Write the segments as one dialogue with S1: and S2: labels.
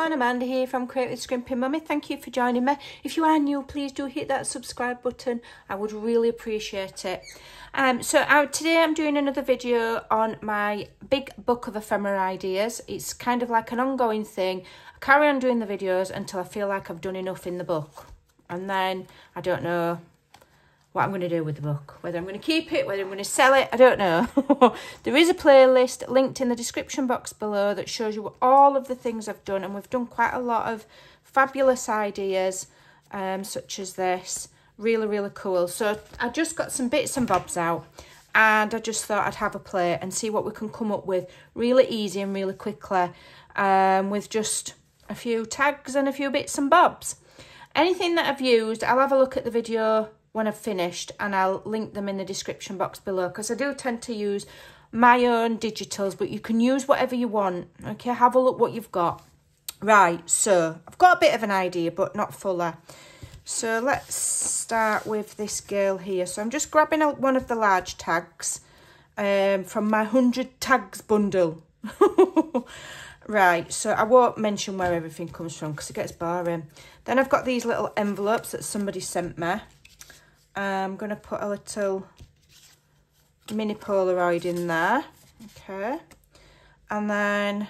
S1: everyone, Amanda here from Create with Scrimpingmommy. Thank you for joining me. If you are new, please do hit that subscribe button. I would really appreciate it. Um, so today I'm doing another video on my big book of ephemera ideas. It's kind of like an ongoing thing. I carry on doing the videos until I feel like I've done enough in the book. And then, I don't know, what I'm going to do with the book. Whether I'm going to keep it, whether I'm going to sell it, I don't know. there is a playlist linked in the description box below that shows you all of the things I've done. And we've done quite a lot of fabulous ideas, um, such as this. Really, really cool. So I just got some bits and bobs out. And I just thought I'd have a play and see what we can come up with really easy and really quickly um, with just a few tags and a few bits and bobs. Anything that I've used, I'll have a look at the video when I've finished and I'll link them in the description box below because I do tend to use my own digitals but you can use whatever you want. Okay have a look what you've got. Right so I've got a bit of an idea but not fuller. So let's start with this girl here. So I'm just grabbing out one of the large tags um, from my 100 tags bundle. Right so I won't mention where everything comes from because it gets boring. Then I've got these little envelopes that somebody sent me I'm going to put a little mini Polaroid in there. Okay. And then,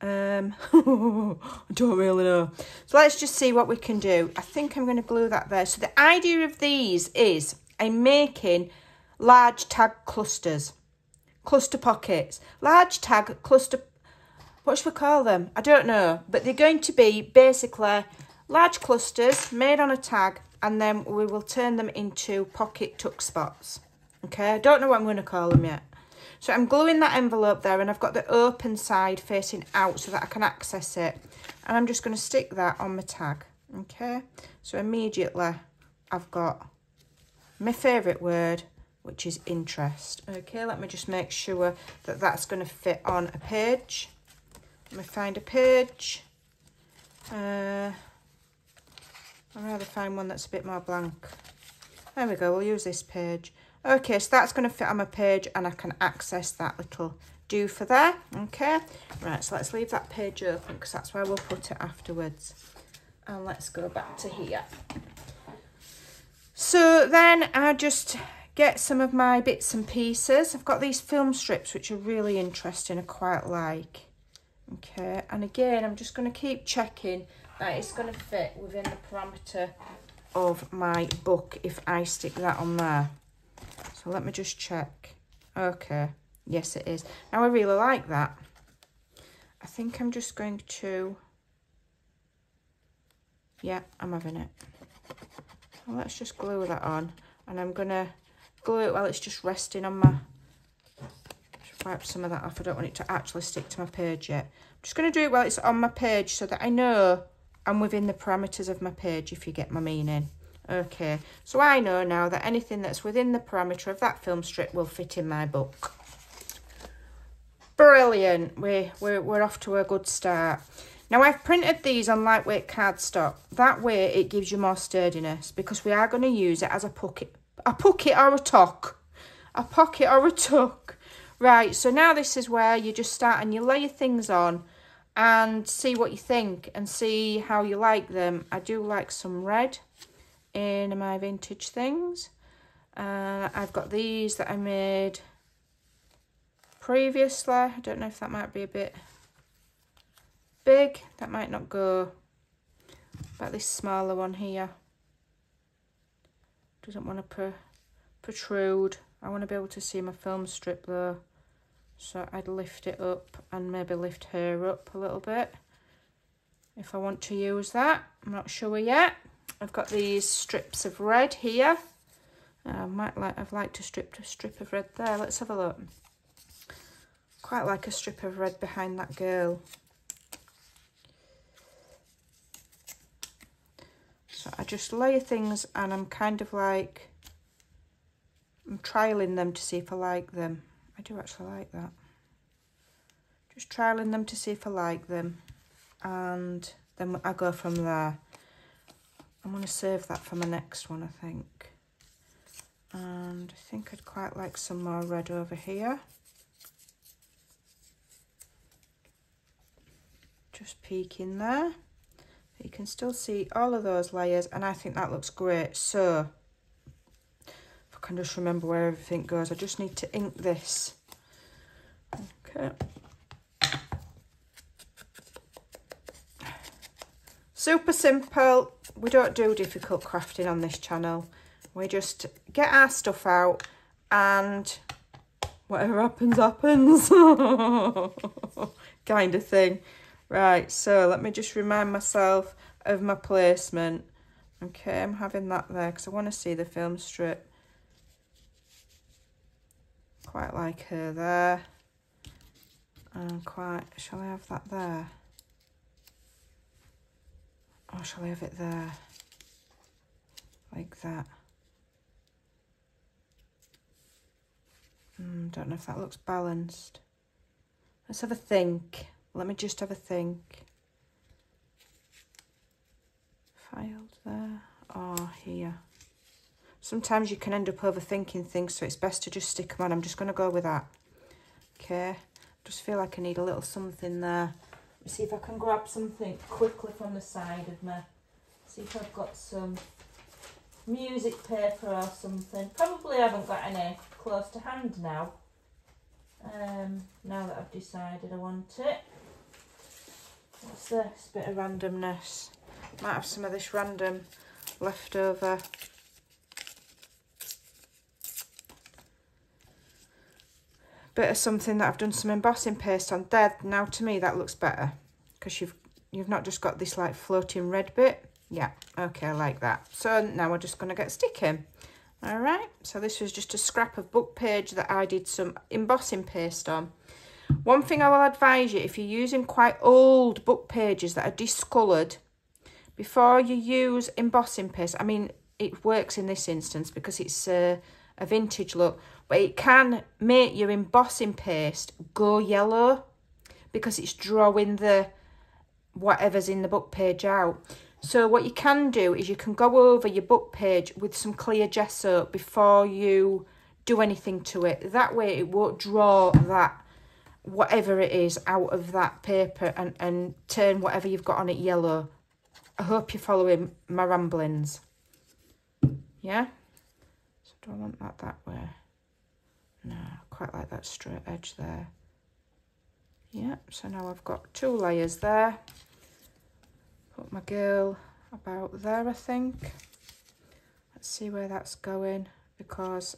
S1: um, I don't really know. So let's just see what we can do. I think I'm going to glue that there. So the idea of these is I'm making large tag clusters, cluster pockets, large tag cluster, what should we call them? I don't know, but they're going to be basically large clusters made on a tag and then we will turn them into pocket tuck spots. Okay, I don't know what I'm going to call them yet. So I'm gluing that envelope there and I've got the open side facing out so that I can access it. And I'm just going to stick that on my tag. Okay, so immediately I've got my favourite word, which is interest. Okay, let me just make sure that that's going to fit on a page. Let me find a page. Uh, I'd rather find one that's a bit more blank. There we go, we'll use this page. Okay, so that's going to fit on my page and I can access that little do for there. Okay, right, so let's leave that page open because that's where we'll put it afterwards. And let's go back to here. So then I just get some of my bits and pieces. I've got these film strips which are really interesting, I quite like. Okay, and again, I'm just going to keep checking that it's going to fit within the parameter of my book if I stick that on there. So let me just check. Okay, yes it is. Now I really like that. I think I'm just going to, yeah, I'm having it. Let's just glue that on and I'm going to glue it while it's just resting on my, just wipe some of that off. I don't want it to actually stick to my page yet. I'm just going to do it while it's on my page so that I know and within the parameters of my page, if you get my meaning. Okay, so I know now that anything that's within the parameter of that film strip will fit in my book. Brilliant, we, we're, we're off to a good start. Now I've printed these on lightweight cardstock. That way it gives you more sturdiness because we are going to use it as a pocket, a pocket or a tuck. A pocket or a tuck. Right, so now this is where you just start and you lay your things on and see what you think and see how you like them. I do like some red in my vintage things. Uh, I've got these that I made previously. I don't know if that might be a bit big. That might not go. But this smaller one here. Doesn't want to pr protrude. I want to be able to see my film strip though. So I'd lift it up and maybe lift her up a little bit if I want to use that. I'm not sure yet. I've got these strips of red here. I might like, I've liked to strip a strip of red there. Let's have a look. Quite like a strip of red behind that girl. So I just layer things and I'm kind of like, I'm trialing them to see if I like them. I do actually like that. Just trialing them to see if I like them. And then I go from there. I'm going to save that for my next one, I think. And I think I'd quite like some more red over here. just peeking there. You can still see all of those layers and I think that looks great. So, can just remember where everything goes, I just need to ink this. Okay. Super simple. We don't do difficult crafting on this channel. We just get our stuff out and whatever happens, happens. kind of thing. Right, so let me just remind myself of my placement. Okay, I'm having that there because I want to see the film strip. Quite like her there. And quite, shall I have that there? Or shall I have it there? Like that. Mm, don't know if that looks balanced. Let's have a think. Let me just have a think. Filed there or here. Sometimes you can end up overthinking things, so it's best to just stick them on. I'm just going to go with that. Okay. Just feel like I need a little something there. Let see if I can grab something quickly from the side of me. See if I've got some music paper or something. Probably haven't got any close to hand now. Um, now that I've decided I want it. What's this? Bit of randomness. Might have some of this random leftover. Bit of something that I've done some embossing paste on. There, now to me that looks better. Because you've you've not just got this like floating red bit. Yeah, okay, I like that. So now we're just going to get sticking. All right, so this was just a scrap of book page that I did some embossing paste on. One thing I will advise you, if you're using quite old book pages that are discoloured, before you use embossing paste, I mean, it works in this instance because it's a, a vintage look, but it can make your embossing paste go yellow because it's drawing the whatever's in the book page out. So what you can do is you can go over your book page with some clear gesso before you do anything to it. That way it won't draw that whatever it is out of that paper and, and turn whatever you've got on it yellow. I hope you're following my ramblings. Yeah? So I do I want that that way? No, quite like that straight edge there. Yeah, so now I've got two layers there. Put my girl about there I think. Let's see where that's going because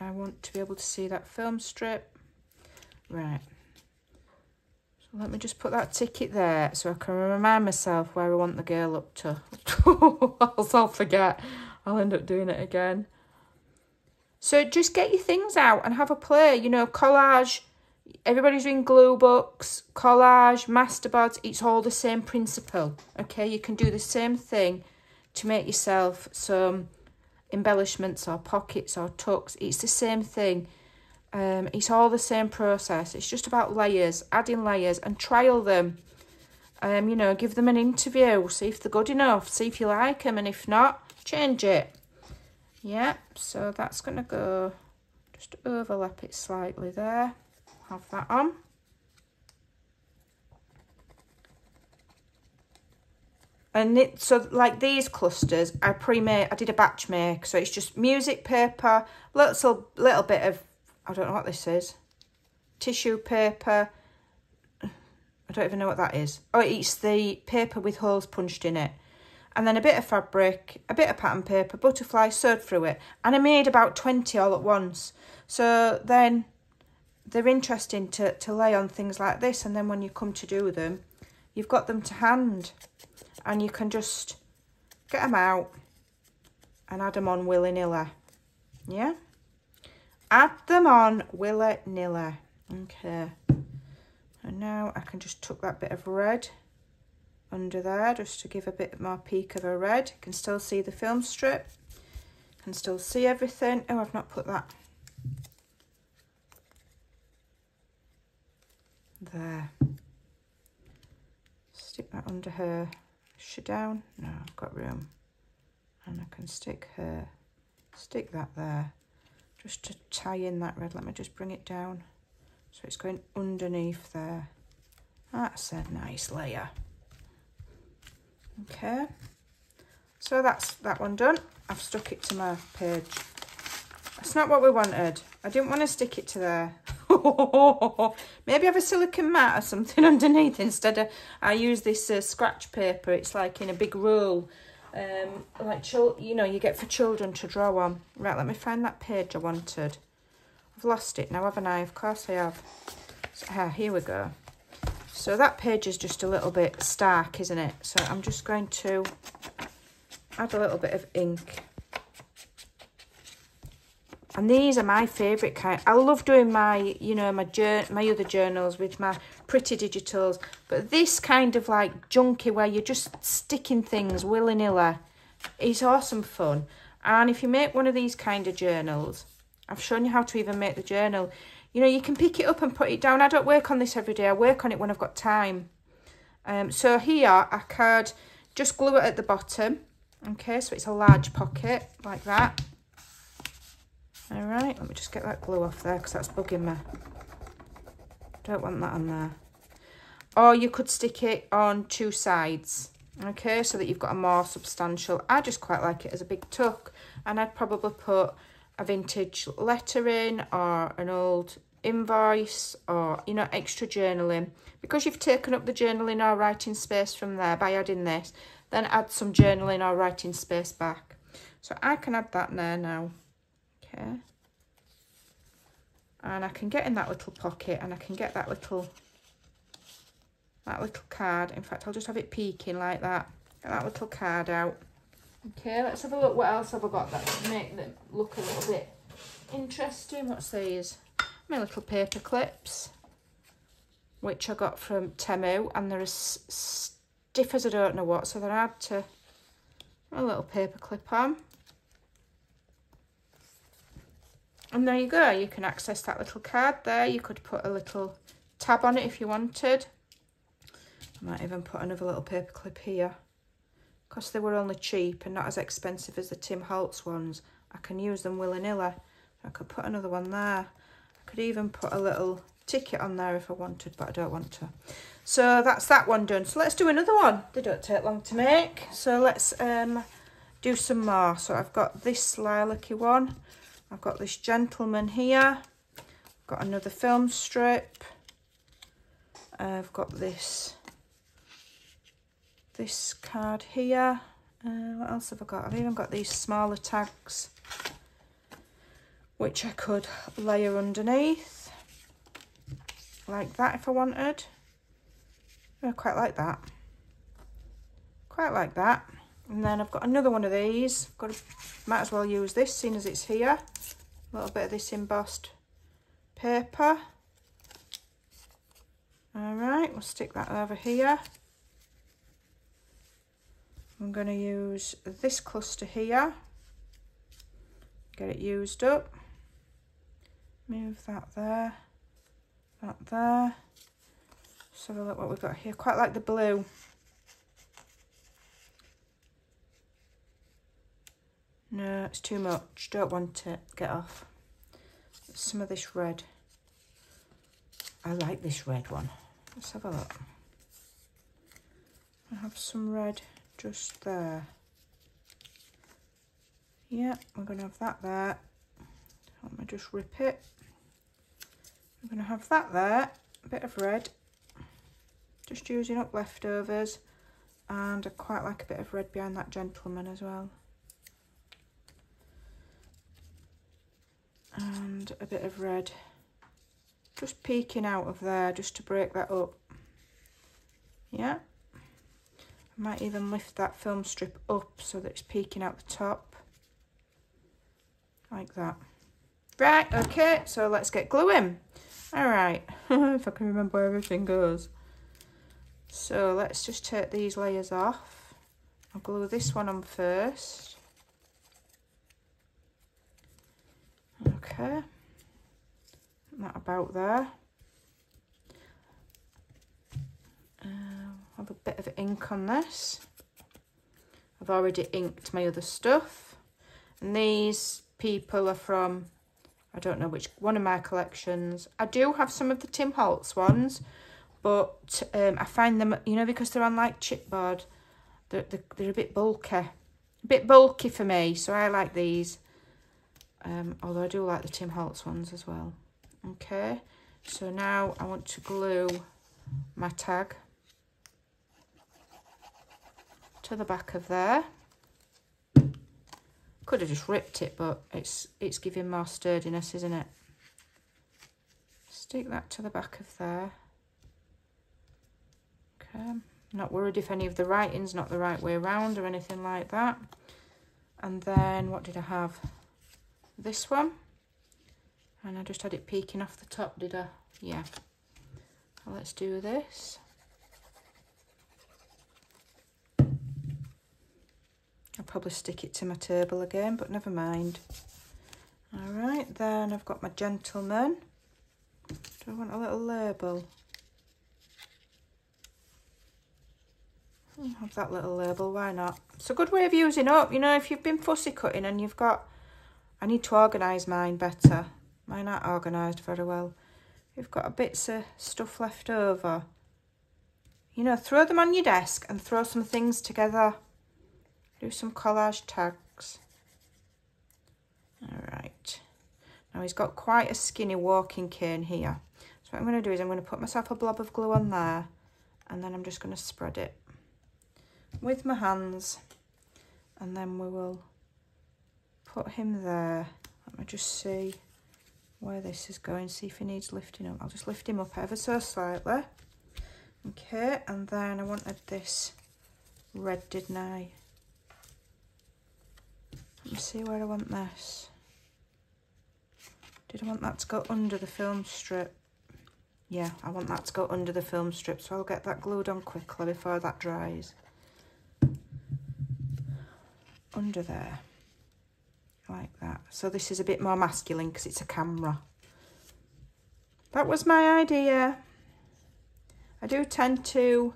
S1: I want to be able to see that film strip. Right. So let me just put that ticket there so I can remind myself where I want the girl up to. Else I'll forget I'll end up doing it again so just get your things out and have a play you know collage everybody's doing glue books, collage, masterboards. It's all the same principle. Okay, you can do the same thing to make yourself some embellishments or pockets or tucks. It's the same thing. Um, it's all the same process. It's just about layers, adding layers and trial them. Um, you know, give them an interview, see if they're good enough, see if you like them, and if not, change it. Yeah, so that's going to go, just overlap it slightly there have that on. And it, so like these clusters, I pre-made, I did a batch make. So it's just music paper, little, little bit of, I don't know what this is, tissue paper. I don't even know what that is. Oh, it's the paper with holes punched in it. And then a bit of fabric, a bit of pattern paper, butterfly sewed through it. And I made about 20 all at once. So then they're interesting to, to lay on things like this. And then when you come to do them you've got them to hand. And you can just get them out and add them on willy-nilly. Yeah? Add them on willy-nilly. Okay. And now I can just tuck that bit of red under there just to give a bit more peak of a red you can still see the film strip you can still see everything oh I've not put that there. Stick that under her she down. No, I've got room. And I can stick her, stick that there. Just to tie in that red. Let me just bring it down. So it's going underneath there. That's a nice layer. Okay. So that's that one done. I've stuck it to my page. That's not what we wanted. I didn't want to stick it to there. Maybe have a silicone mat or something underneath instead of I use this uh, scratch paper. It's like in a big roll. Um, like, you know, you get for children to draw on. Right, let me find that page I wanted. I've lost it now, haven't I? Of course I have. So, ah, here we go. So that page is just a little bit stark, isn't it? So I'm just going to add a little bit of ink and these are my favourite kind. I love doing my, you know, my my other journals with my pretty digitals. But this kind of like junky where you're just sticking things willy-nilly is awesome fun. And if you make one of these kind of journals, I've shown you how to even make the journal. You know, you can pick it up and put it down. I don't work on this every day. I work on it when I've got time. Um, so here I could just glue it at the bottom. Okay, so it's a large pocket like that. All right, let me just get that glue off there because that's bugging me. Don't want that on there. Or you could stick it on two sides, okay, so that you've got a more substantial. I just quite like it as a big tuck. And I'd probably put a vintage lettering or an old invoice or, you know, extra journaling. Because you've taken up the journaling or writing space from there by adding this, then add some journaling or writing space back. So I can add that there now. Okay. And I can get in that little pocket and I can get that little that little card. In fact, I'll just have it peeking like that. Get that little card out. Okay, let's have a look. What else have I got that make them look a little bit interesting? What's these? My little paper clips, which I got from Temu, and they're as stiff as I don't know what, so they're hard to a little paper clip on. And there you go, you can access that little card there. You could put a little tab on it if you wanted. I might even put another little paper clip here. Because they were only cheap and not as expensive as the Tim Holtz ones, I can use them willy-nilly. I could put another one there. I could even put a little ticket on there if I wanted, but I don't want to. So that's that one done. So let's do another one. They don't take long to make. So let's um, do some more. So I've got this lilac-y one. I've got this gentleman here. I've got another film strip. I've got this this card here. Uh, what else have I got? I've even got these smaller tags which I could layer underneath like that if I wanted. I quite like that. Quite like that. And then I've got another one of these. Got to, might as well use this, seeing as it's here. A little bit of this embossed paper. All right, we'll stick that over here. I'm going to use this cluster here. Get it used up. Move that there. That there. So look what we've got here. Quite like the blue. No, it's too much. Don't want it. Get off. Some of this red. I like this red one. Let's have a look. I have some red just there. Yeah, we're going to have that there. Let me just rip it. I'm going to have that there. A bit of red. Just using up leftovers. And I quite like a bit of red behind that gentleman as well. and a bit of red just peeking out of there just to break that up yeah Might even lift that film strip up so that it's peeking out the top. Like that. Right okay so let's get gluing. All right if I can remember where everything goes. So let's just take these layers off. I'll glue this one on first. Okay, that about there. Have a bit of ink on this. I've already inked my other stuff. And these people are from, I don't know which, one of my collections. I do have some of the Tim Holtz ones, but um, I find them, you know, because they're on like chipboard, they're, they're, they're a bit bulky. A bit bulky for me, so I like these. Um, although I do like the Tim Holtz ones as well. Okay, so now I want to glue my tag to the back of there. Could have just ripped it, but it's it's giving more sturdiness, isn't it? Stick that to the back of there. Okay, not worried if any of the writing's not the right way around or anything like that. And then what did I have? This one. And I just had it peeking off the top, did I? Yeah. Let's do this. I'll probably stick it to my table again, but never mind. All right, then I've got my gentleman. Do I want a little label? I'll have that little label, why not? It's a good way of using up, you know, if you've been fussy cutting and you've got... I need to organise mine better. Mine aren't organised very well. You've got a bits of stuff left over. You know, throw them on your desk and throw some things together. Do some collage tags. All right. Now he's got quite a skinny walking cane here. So what I'm going to do is I'm going to put myself a blob of glue on there and then I'm just going to spread it with my hands and then we will put him there. Let me just see where this is going, see if he needs lifting up. I'll just lift him up ever so slightly. Okay, and then I wanted this red, didn't I? Let me see where I want this. Did I want that to go under the film strip? Yeah, I want that to go under the film strip, so I'll get that glued on quickly before that dries. Under there, like that. So this is a bit more masculine because it's a camera. That was my idea. I do tend to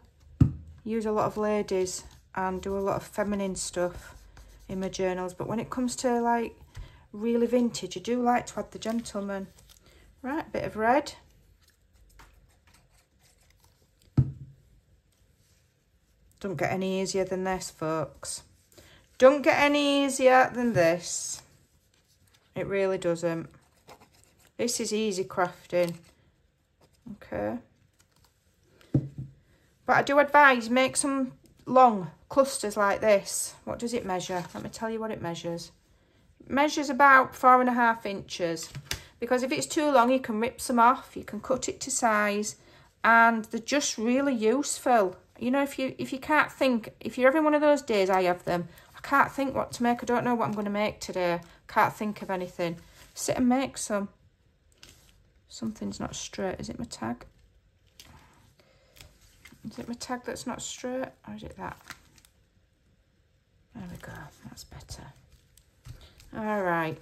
S1: use a lot of ladies and do a lot of feminine stuff in my journals. But when it comes to like really vintage, I do like to add the gentleman. Right, bit of red. Don't get any easier than this, folks. Don't get any easier than this. It really doesn't. This is easy crafting. Okay. But I do advise make some long clusters like this. What does it measure? Let me tell you what it measures. It measures about four and a half inches because if it's too long you can rip some off, you can cut it to size and they're just really useful. You know, if you if you can't think, if you're having one of those days, I have them, I can't think what to make, I don't know what I'm going to make today, can't think of anything, sit and make some. Something's not straight, is it my tag? Is it my tag that's not straight or is it that? There we go, that's better. All right.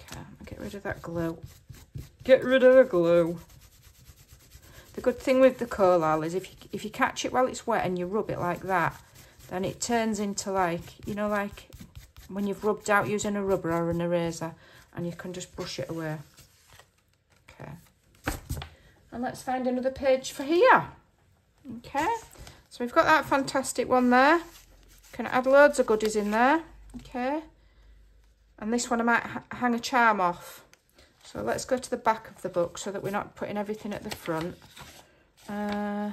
S1: Okay, get rid of that glue. Get rid of the glue. The good thing with the Collall is if you, if you catch it while it's wet and you rub it like that, then it turns into like, you know, like when you've rubbed out using a rubber or an eraser and you can just brush it away. Okay. And let's find another page for here. Okay, so we've got that fantastic one there. Can add loads of goodies in there. Okay, and this one I might hang a charm off. So let's go to the back of the book so that we're not putting everything at the front. Uh,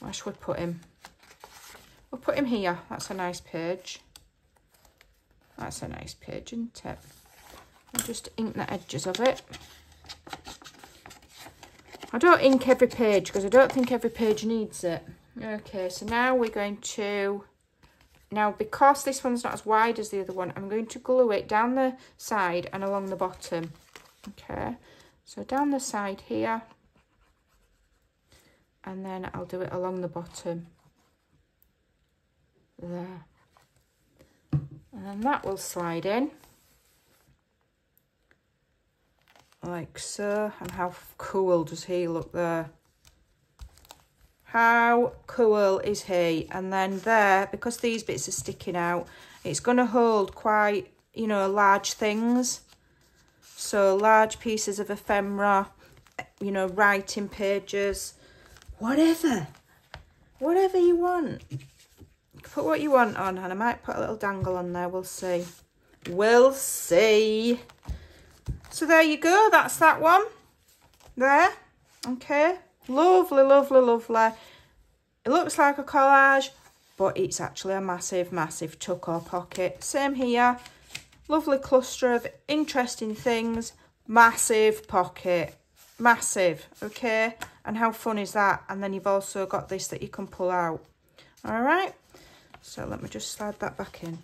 S1: where should we put him? We'll put him here. That's a nice page. That's a nice page, isn't it? I'll just ink the edges of it. I don't ink every page because I don't think every page needs it. Okay, so now we're going to, now because this one's not as wide as the other one, I'm going to glue it down the side and along the bottom. Okay, so down the side here, and then I'll do it along the bottom. There. And then that will slide in. Like so. And how cool does he look there? How cool is he? And then there, because these bits are sticking out, it's going to hold quite, you know, large things. So large pieces of ephemera, you know, writing pages, whatever. Whatever you want. Put what you want on and I might put a little dangle on there. We'll see. We'll see. So there you go. That's that one. There. Okay. Lovely, lovely, lovely. It looks like a collage, but it's actually a massive, massive tuck or pocket. Same here. Lovely cluster of interesting things. Massive pocket. Massive, okay? And how fun is that? And then you've also got this that you can pull out. All right? So let me just slide that back in.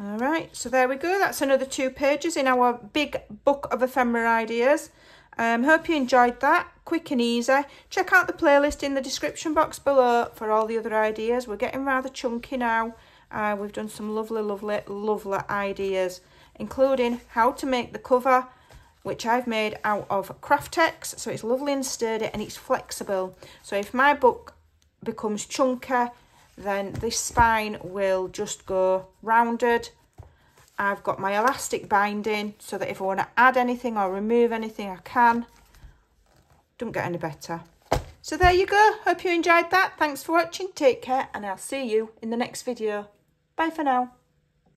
S1: All right, so there we go. That's another two pages in our big book of ephemera ideas. Um, hope you enjoyed that. Quick and easy. Check out the playlist in the description box below for all the other ideas. We're getting rather chunky now. Uh, we've done some lovely, lovely, lovely ideas, including how to make the cover, which I've made out of Kraftex. So it's lovely and sturdy and it's flexible. So if my book becomes chunky, then this spine will just go rounded. I've got my elastic binding so that if I want to add anything or remove anything, I can. Don't get any better. So there you go. Hope you enjoyed that. Thanks for watching. Take care and I'll see you in the next video. Bye for now.